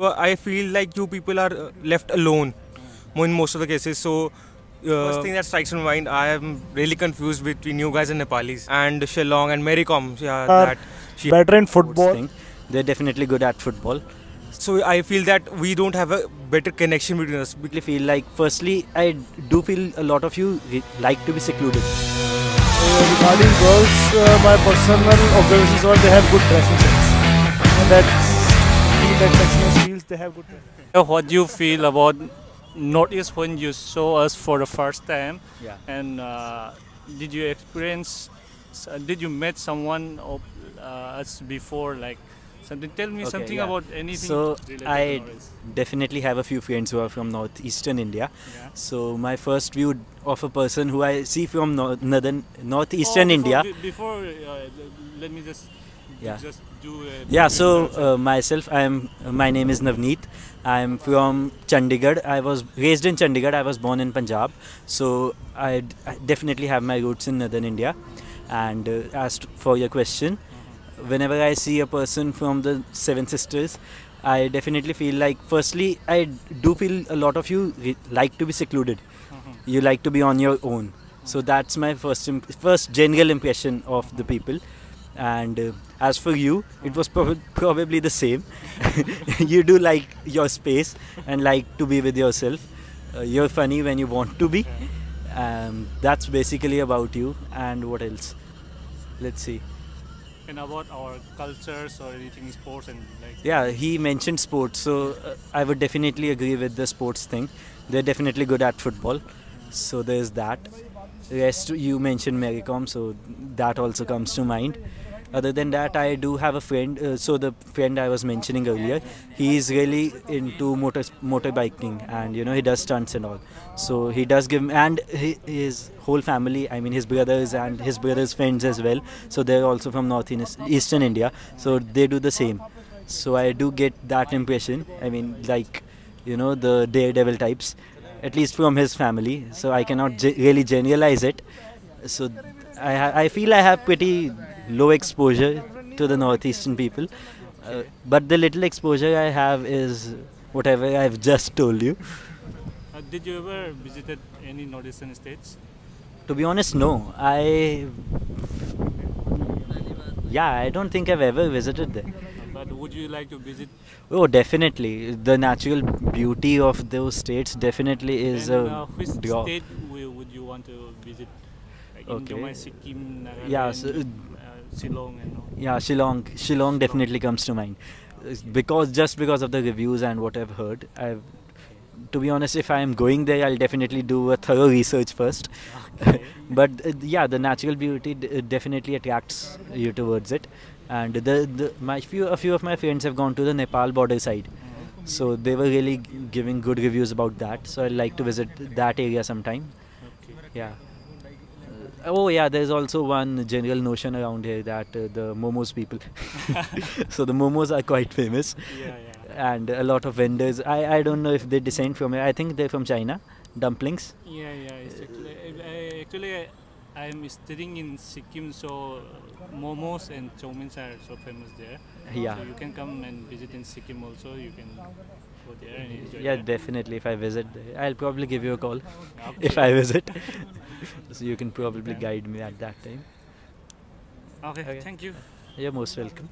Well, I feel like you people are uh, left alone in most of the cases. So, uh, first thing that strikes my mind, I am really confused between you guys and Nepalis and Shillong and Mary Kom. Yeah, that she. better in football. thing. They're definitely good at football. So I feel that we don't have a better connection between us. Bec- I feel like, firstly, I do feel a lot of you like to be secluded. Uh, regarding girls, uh, my personal observations are they have good dressing sense. And that's that section feels they have good dressing. What do you feel about Northeast when you saw us for the first time? Yeah. And uh, did you experience? Did you met someone of uh, us before? Like something. Tell me Okay, something yeah. about anything. So, related to I definitely have a few friends who are from northeastern India. Yeah. So my first view of a person who I see from nor- northern northeastern Oh, India. Before, be- before uh, let me just Yeah. just do. A Yeah, so uh, myself, I am. Uh, my name is Navneet. I am from Chandigarh. I was raised in Chandigarh. I was born in Punjab. So I, definitely have my roots in northern India. And uh, as for your question, whenever I see a person from the Seven Sisters, I definitely feel like. Firstly, I do feel a lot of you like to be secluded. You like to be on your own. So that's my first imp- first general impression of the people. And uh, as for you, it was prob- probably the same. you do like your space and like to be with yourself. Uh, you're funny when you want to be. Um, that's basically about you. And what else? Let's see. and about our cultures or anything sports and like. Yeah, he mentioned sports, so uh, I would definitely agree with the sports thing. They're definitely good at football, so there's that. Rest you mentioned Mary Kom, so that also comes to mind. Other than that, I do have a friend. Uh, so the friend I was mentioning earlier, he is really into motor motorbiking, and you know he does stunts and all. So he does give, and he, his whole family, I mean his brothers and his brothers' friends as well. So they're also from north eastern India, so they do the same. So I do get that impression. I mean, like, you know, the daredevil types, at least from his family. So I cannot really generalize it. So I, I feel I have pretty low exposure to the northeastern people. Uh, but the little exposure I have is whatever I've just told you. Uh, did you ever visited any northeastern states? To be honest, no. I. Yeah, I don't think I've ever visited there. But would you like to visit? Oh, definitely. The natural beauty of those states definitely is and, a uh, which draw. state would you want to visit? Okay. Sikkim, Nagaland, Yeah, so, uh, Shillong, and all. Yeah, Shillong. Shillong definitely comes to mind. Uh, Because just because of the reviews and what I've heard, I've. To be honest, if I am going there, I'll definitely do a thorough research first. Okay. but uh, yeah, the natural beauty uh, definitely attracts you towards it. And the, the my few a few of my friends have gone to the Nepal border side, so they were really g- giving good reviews about that. So I'd like to visit that area sometime. okay. Yeah. Oh yeah, there's also one general notion around here that uh, the momos people. so the momos are quite famous, Yeah, yeah. and a lot of vendors. I I don't know if they descend from. I think they're from China. Dumplings. Yeah, yeah. It's actually, I, actually, I'm studying in Sikkim, so momos and chow are so famous there. Yeah. So you can come and visit in Sikkim also. You can go there and enjoy. Yeah, that. definitely. If I visit, I'll probably give you a call Okay. if I visit. so you can probably guide me at that time. Okay. Okay. Thank you. You're most welcome.